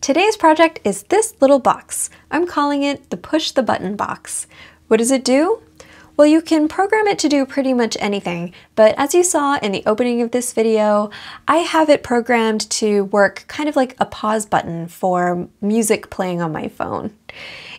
Today's project is this little box. I'm calling it the push the button box. What does it do? Well, you can program it to do pretty much anything, but as you saw in the opening of this video, I have it programmed to work kind of like a pause button for music playing on my phone.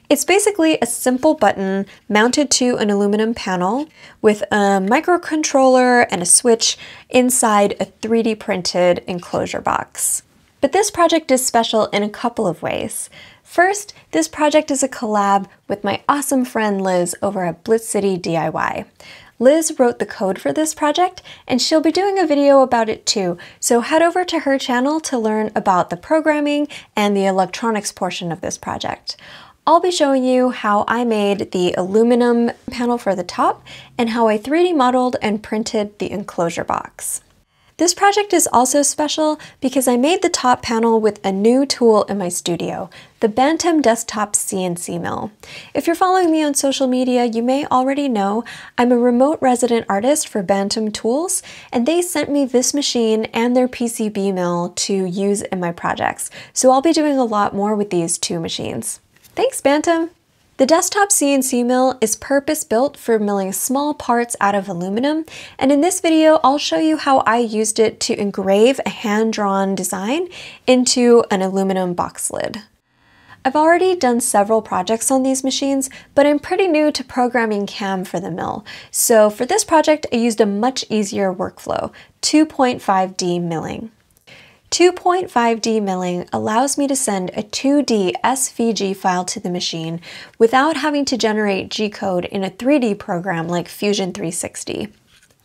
It's basically a simple button mounted to an aluminum panel with a microcontroller and a switch inside a 3D printed enclosure box. But this project is special in a couple of ways. First, this project is a collab with my awesome friend Liz over at Blitz City DIY. Liz wrote the code for this project, and she'll be doing a video about it too, so head over to her channel to learn about the programming and the electronics portion of this project. I'll be showing you how I made the aluminum panel for the top and how I 3D modeled and printed the enclosure box. This project is also special because I made the top panel with a new tool in my studio, the Bantam Desktop CNC Mill. If you're following me on social media, you may already know I'm a remote resident artist for Bantam Tools, and they sent me this machine and their PCB mill to use in my projects. So I'll be doing a lot more with these two machines. Thanks, Bantam! The desktop CNC mill is purpose-built for milling small parts out of aluminum, and in this video I'll show you how I used it to engrave a hand-drawn design into an aluminum box lid. I've already done several projects on these machines, but I'm pretty new to programming CAM for the mill, so for this project I used a much easier workflow, 2.5D milling. 2.5D milling allows me to send a 2D SVG file to the machine without having to generate G-code in a 3D program like Fusion 360.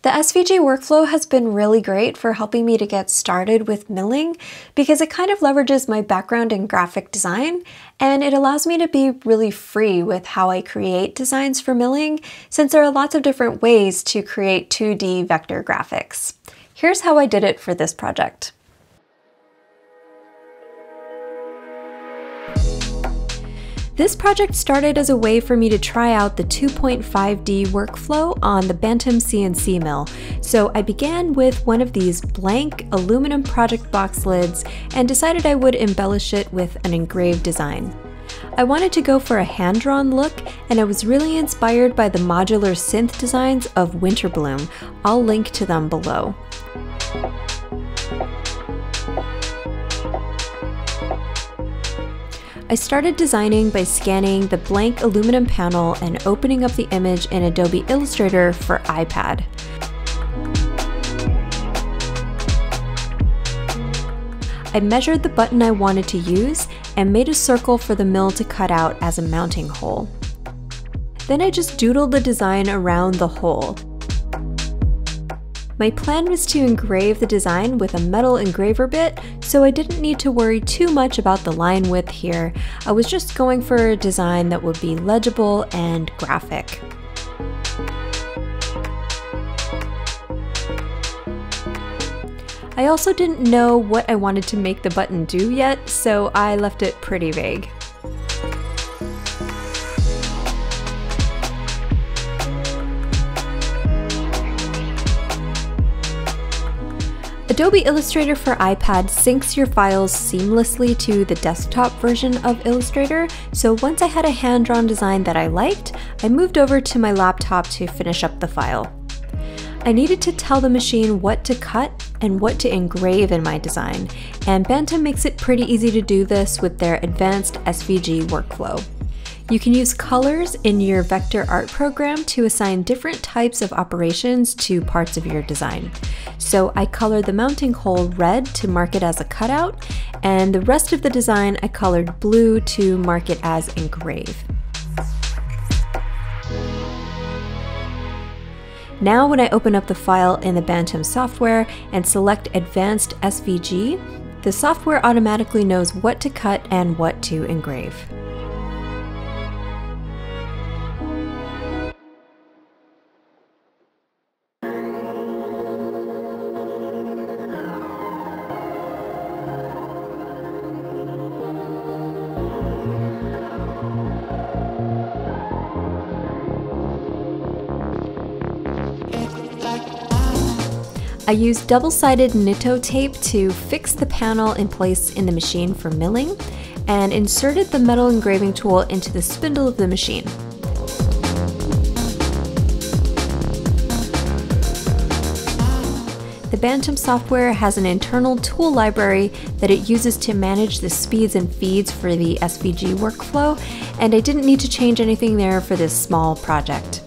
The SVG workflow has been really great for helping me to get started with milling because it kind of leverages my background in graphic design and it allows me to be really free with how I create designs for milling since there are lots of different ways to create 2D vector graphics. Here's how I did it for this project. This project started as a way for me to try out the 2.5D workflow on the Bantam CNC mill, so I began with one of these blank aluminum project box lids and decided I would embellish it with an engraved design. I wanted to go for a hand-drawn look, and I was really inspired by the modular synth designs of Winterbloom. I'll link to them below. I started designing by scanning the blank aluminum panel and opening up the image in Adobe Illustrator for iPad. I measured the button I wanted to use and made a circle for the mill to cut out as a mounting hole. Then I just doodled the design around the hole, my plan was to engrave the design with a metal engraver bit, so I didn't need to worry too much about the line width here. I was just going for a design that would be legible and graphic. I also didn't know what I wanted to make the button do yet, so I left it pretty vague. Adobe Illustrator for iPad syncs your files seamlessly to the desktop version of Illustrator, so once I had a hand-drawn design that I liked, I moved over to my laptop to finish up the file. I needed to tell the machine what to cut and what to engrave in my design, and Bantam makes it pretty easy to do this with their advanced SVG workflow. You can use colors in your vector art program to assign different types of operations to parts of your design. So I colored the mounting hole red to mark it as a cutout, and the rest of the design I colored blue to mark it as engrave. Now when I open up the file in the Bantam software and select Advanced SVG, the software automatically knows what to cut and what to engrave. I used double-sided Nitto tape to fix the panel in place in the machine for milling, and inserted the metal engraving tool into the spindle of the machine. The Bantam software has an internal tool library that it uses to manage the speeds and feeds for the SVG workflow, and I didn't need to change anything there for this small project.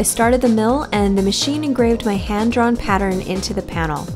I started the mill and the machine engraved my hand-drawn pattern into the panel.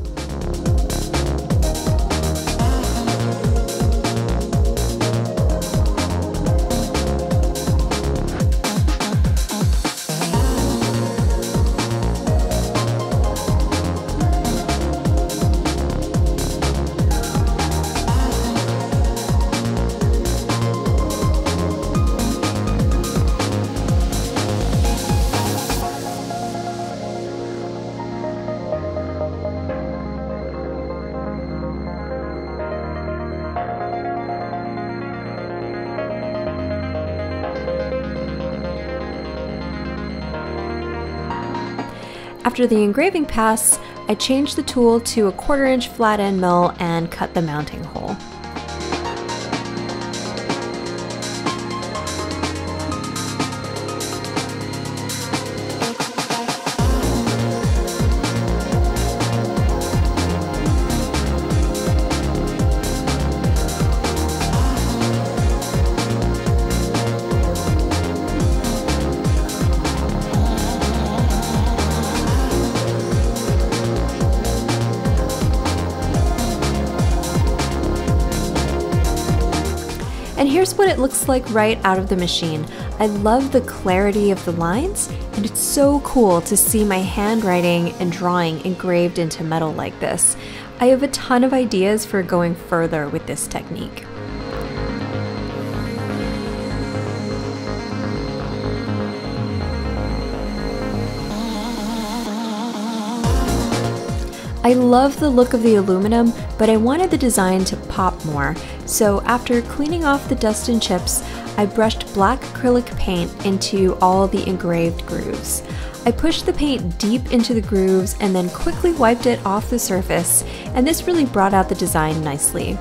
After the engraving pass, I changed the tool to a quarter inch flat end mill and cut the mounting hole. What it looks like right out of the machine. I love the clarity of the lines, and it's so cool to see my handwriting and drawing engraved into metal like this. I have a ton of ideas for going further with this technique. I love the look of the aluminum, but I wanted the design to pop more, so after cleaning off the dust and chips, I brushed black acrylic paint into all the engraved grooves. I pushed the paint deep into the grooves and then quickly wiped it off the surface, and this really brought out the design nicely.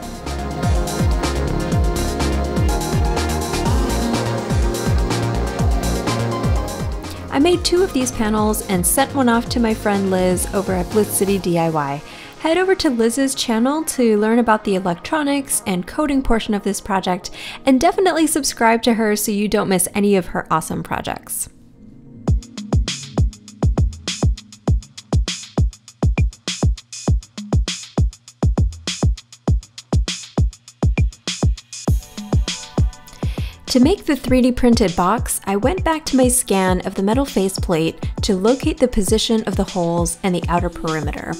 I made two of these panels and sent one off to my friend Liz over at Blitz City DIY. Head over to Liz's channel to learn about the electronics and coding portion of this project, and definitely subscribe to her so you don't miss any of her awesome projects. To make the 3D printed box, I went back to my scan of the metal faceplate to locate the position of the holes and the outer perimeter.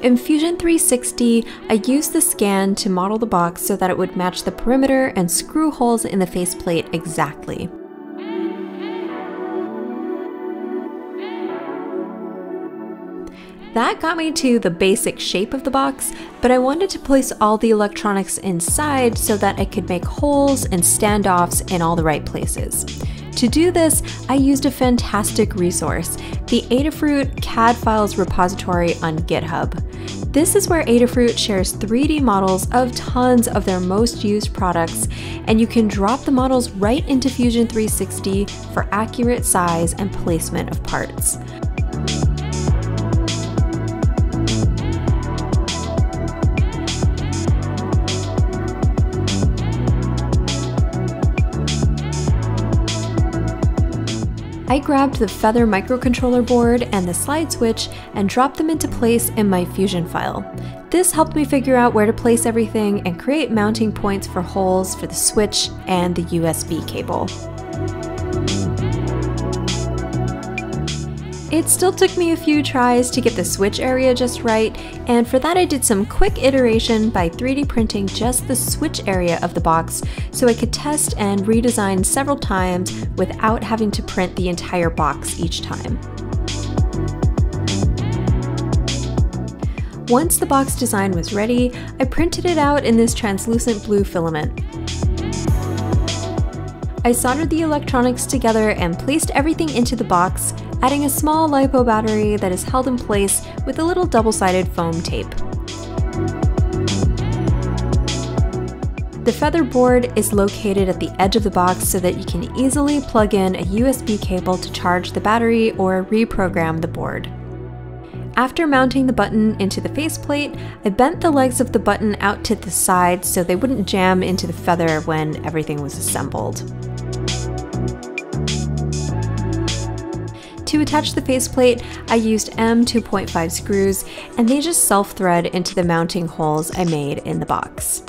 In Fusion 360, I used the scan to model the box so that it would match the perimeter and screw holes in the faceplate exactly. That got me to the basic shape of the box, but I wanted to place all the electronics inside so that I could make holes and standoffs in all the right places. To do this, I used a fantastic resource, the Adafruit CAD files repository on GitHub. This is where Adafruit shares 3D models of tons of their most used products, and you can drop the models right into Fusion 360 for accurate size and placement of parts. I grabbed the Feather microcontroller board and the slide switch and dropped them into place in my Fusion file. This helped me figure out where to place everything and create mounting points for holes for the switch and the USB cable. It still took me a few tries to get the switch area just right, and for that I did some quick iteration by 3D printing just the switch area of the box so I could test and redesign several times without having to print the entire box each time. Once the box design was ready, I printed it out in this translucent blue filament. I soldered the electronics together and placed everything into the box, adding a small LiPo battery that is held in place with a little double-sided foam tape. The feather board is located at the edge of the box so that you can easily plug in a USB cable to charge the battery or reprogram the board. After mounting the button into the faceplate, I bent the legs of the button out to the side so they wouldn't jam into the feather when everything was assembled. To attach the faceplate, I used M2.5 screws, and they just self-thread into the mounting holes I made in the box.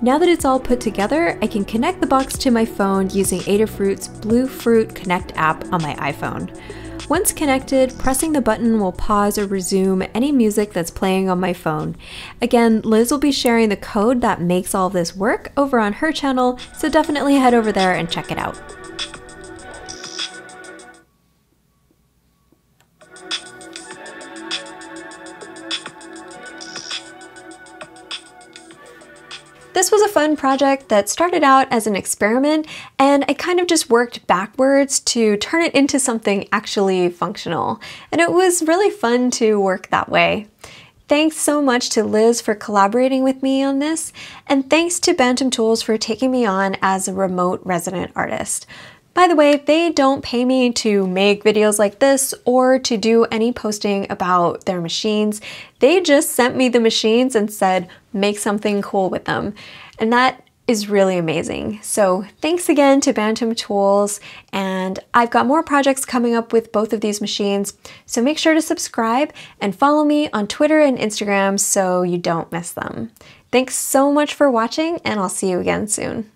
Now that it's all put together, I can connect the box to my phone using Adafruit's Bluefruit Connect app on my iPhone. Once connected, pressing the button will pause or resume any music that's playing on my phone. Again, Liz will be sharing the code that makes all this work over on her channel, so definitely head over there and check it out. This was a fun project that started out as an experiment and I kind of just worked backwards to turn it into something actually functional. And it was really fun to work that way. Thanks so much to Liz for collaborating with me on this, and thanks to Bantam Tools for taking me on as a remote resident artist. By the way, they don't pay me to make videos like this or to do any posting about their machines. They just sent me the machines and said, make something cool with them. And that is really amazing. So thanks again to Bantam Tools and I've got more projects coming up with both of these machines. So make sure to subscribe and follow me on Twitter and Instagram so you don't miss them. Thanks so much for watching and I'll see you again soon.